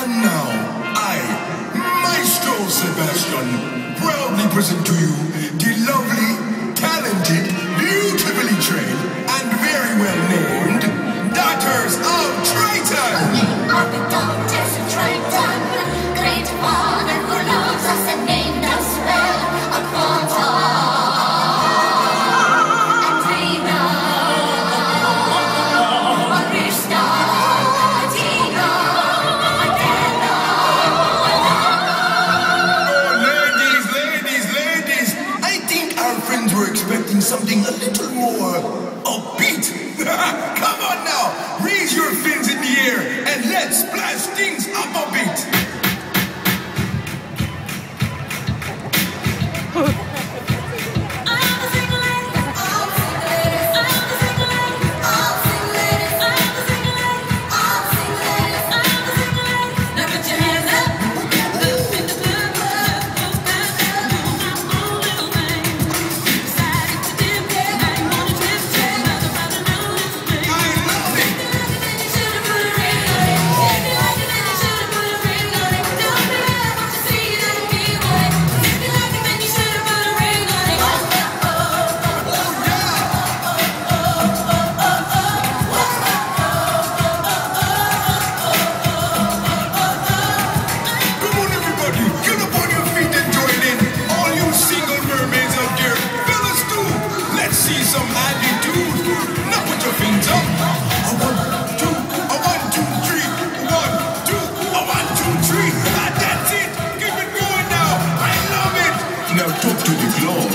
And now, I, Maestro Sebastian, proudly present to you fans were expecting something a little more upbeat. Come on now, raise your fins in the air and let's play. to the globe.